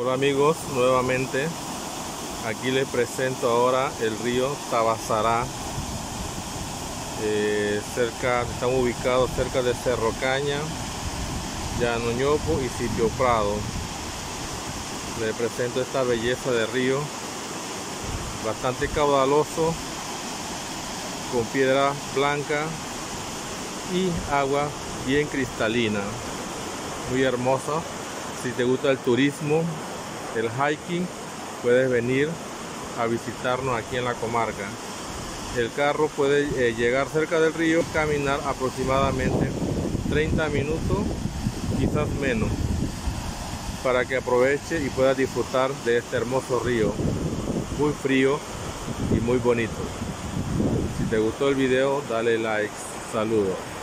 Hola amigos, nuevamente aquí les presento ahora el río Tabasará. Eh, cerca, estamos ubicados cerca de Cerro Caña, Llano y Sitio Prado. Les presento esta belleza de río, bastante caudaloso, con piedra blanca y agua bien cristalina, muy hermosa si te gusta el turismo, el hiking, puedes venir a visitarnos aquí en la comarca. El carro puede eh, llegar cerca del río, caminar aproximadamente 30 minutos, quizás menos, para que aproveche y pueda disfrutar de este hermoso río, muy frío y muy bonito. Si te gustó el video, dale like. Saludos.